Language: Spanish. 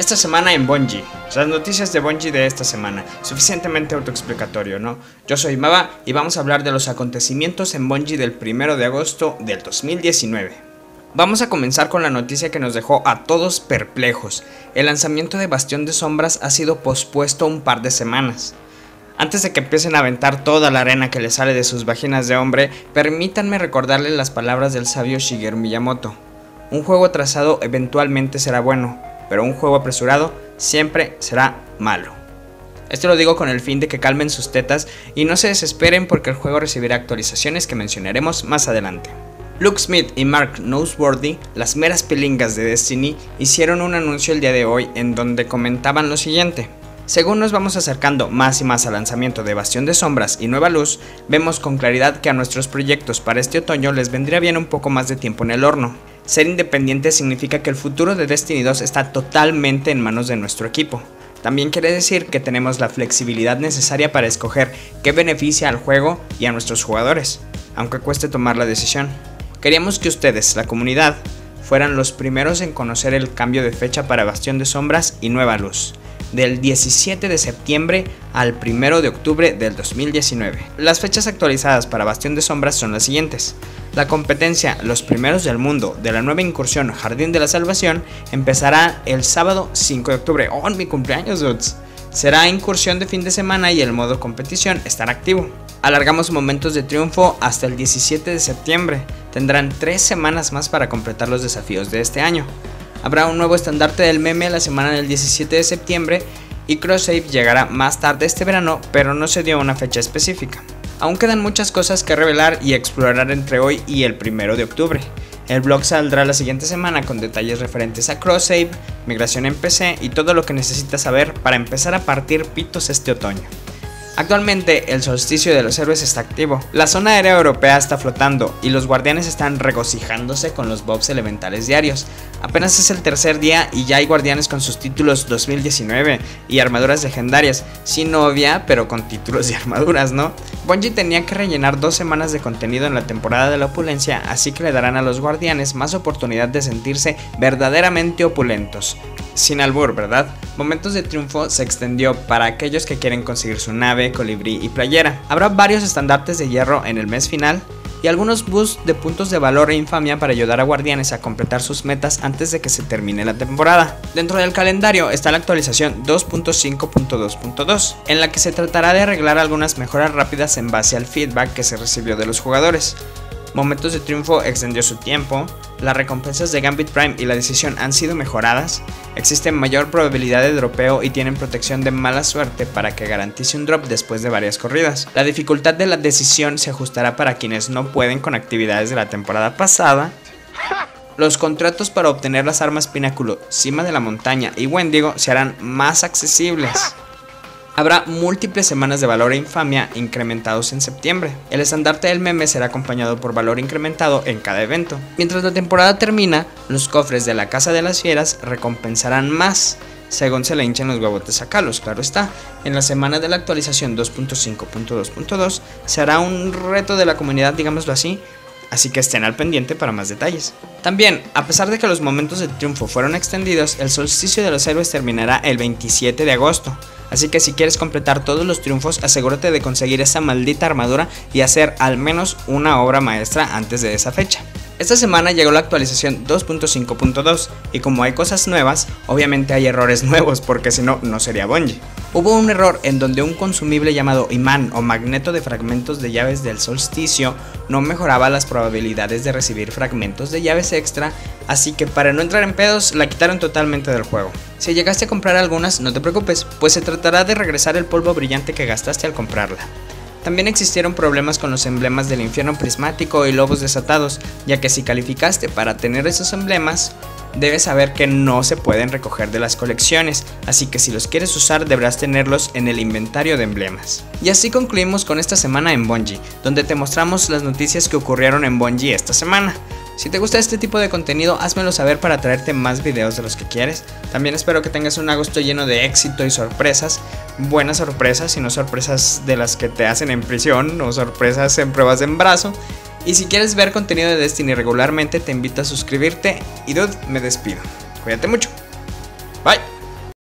Esta semana en Bungie, las noticias de Bungie de esta semana, suficientemente autoexplicatorio, ¿no? Yo soy Mava y vamos a hablar de los acontecimientos en Bungie del 1 de agosto del 2019. Vamos a comenzar con la noticia que nos dejó a todos perplejos. El lanzamiento de Bastión de Sombras ha sido pospuesto un par de semanas. Antes de que empiecen a aventar toda la arena que les sale de sus vaginas de hombre, permítanme recordarles las palabras del sabio Shigeru Miyamoto. Un juego trazado eventualmente será bueno, pero un juego apresurado siempre será malo. Esto lo digo con el fin de que calmen sus tetas y no se desesperen porque el juego recibirá actualizaciones que mencionaremos más adelante. Luke Smith y Mark Noseworthy, las meras pilingas de Destiny, hicieron un anuncio el día de hoy en donde comentaban lo siguiente. Según nos vamos acercando más y más al lanzamiento de Bastión de Sombras y Nueva Luz, vemos con claridad que a nuestros proyectos para este otoño les vendría bien un poco más de tiempo en el horno. Ser independiente significa que el futuro de Destiny 2 está totalmente en manos de nuestro equipo. También quiere decir que tenemos la flexibilidad necesaria para escoger qué beneficia al juego y a nuestros jugadores, aunque cueste tomar la decisión. Queríamos que ustedes, la comunidad, fueran los primeros en conocer el cambio de fecha para Bastión de Sombras y Nueva Luz del 17 de septiembre al 1 de octubre del 2019. Las fechas actualizadas para Bastión de Sombras son las siguientes. La competencia Los Primeros del Mundo de la nueva incursión Jardín de la Salvación empezará el sábado 5 de octubre. ¡Oh, mi cumpleaños, dudes! Será incursión de fin de semana y el modo competición estará activo. Alargamos momentos de triunfo hasta el 17 de septiembre. Tendrán tres semanas más para completar los desafíos de este año. Habrá un nuevo estandarte del meme la semana del 17 de septiembre y Cross-Save llegará más tarde este verano, pero no se dio una fecha específica. Aún quedan muchas cosas que revelar y explorar entre hoy y el 1 de octubre. El blog saldrá la siguiente semana con detalles referentes a Cross-Save, migración en PC y todo lo que necesitas saber para empezar a partir pitos este otoño. Actualmente el solsticio de los héroes está activo, la zona aérea europea está flotando y los guardianes están regocijándose con los bobs elementales diarios. Apenas es el tercer día y ya hay guardianes con sus títulos 2019 y armaduras legendarias, sin novia pero con títulos y armaduras, ¿no? Bungie tenía que rellenar dos semanas de contenido en la temporada de la opulencia, así que le darán a los guardianes más oportunidad de sentirse verdaderamente opulentos. Sin albur, ¿verdad? Momentos de Triunfo se extendió para aquellos que quieren conseguir su nave, colibrí y playera. Habrá varios estandartes de hierro en el mes final y algunos boosts de puntos de valor e infamia para ayudar a guardianes a completar sus metas antes de que se termine la temporada. Dentro del calendario está la actualización 2.5.2.2, en la que se tratará de arreglar algunas mejoras rápidas en base al feedback que se recibió de los jugadores. Momentos de Triunfo extendió su tiempo, las recompensas de Gambit Prime y la decisión han sido mejoradas, existe mayor probabilidad de dropeo y tienen protección de mala suerte para que garantice un drop después de varias corridas. La dificultad de la decisión se ajustará para quienes no pueden con actividades de la temporada pasada. Los contratos para obtener las armas Pináculo, Cima de la Montaña y Wendigo se harán más accesibles. Habrá múltiples semanas de valor e infamia incrementados en septiembre. El estandarte del meme será acompañado por valor incrementado en cada evento. Mientras la temporada termina, los cofres de la Casa de las Fieras recompensarán más según se le hinchen los huevotes a Kalos, claro está. En la semana de la actualización 2.5.2.2 se hará un reto de la comunidad, digámoslo así, así que estén al pendiente para más detalles. También, a pesar de que los momentos de triunfo fueron extendidos, el solsticio de los héroes terminará el 27 de agosto. Así que si quieres completar todos los triunfos, asegúrate de conseguir esa maldita armadura y hacer al menos una obra maestra antes de esa fecha. Esta semana llegó la actualización 2.5.2 y como hay cosas nuevas, obviamente hay errores nuevos porque si no, no sería Bungie. Hubo un error en donde un consumible llamado imán o magneto de fragmentos de llaves del solsticio no mejoraba las probabilidades de recibir fragmentos de llaves extra, así que para no entrar en pedos la quitaron totalmente del juego. Si llegaste a comprar algunas, no te preocupes, pues se tratará de regresar el polvo brillante que gastaste al comprarla. También existieron problemas con los emblemas del infierno prismático y lobos desatados, ya que si calificaste para tener esos emblemas, debes saber que no se pueden recoger de las colecciones, así que si los quieres usar deberás tenerlos en el inventario de emblemas. Y así concluimos con esta semana en Bungie, donde te mostramos las noticias que ocurrieron en Bungie esta semana. Si te gusta este tipo de contenido, házmelo saber para traerte más videos de los que quieres. También espero que tengas un agosto lleno de éxito y sorpresas. Buenas sorpresas y no sorpresas de las que te hacen en prisión o sorpresas en pruebas de embarazo. Y si quieres ver contenido de Destiny regularmente, te invito a suscribirte. Y dude, me despido. Cuídate mucho. Bye.